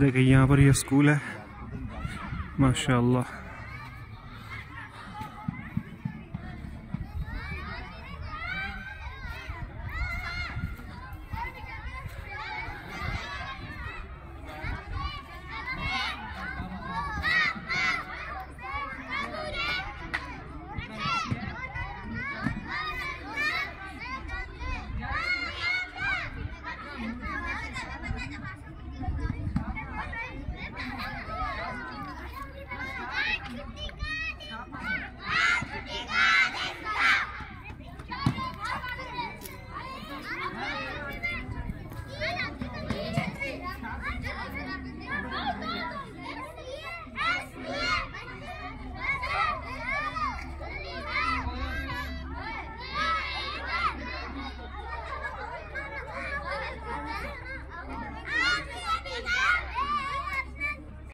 देखिए यहाँ पर ये स्कूल है। माशाल्लाह।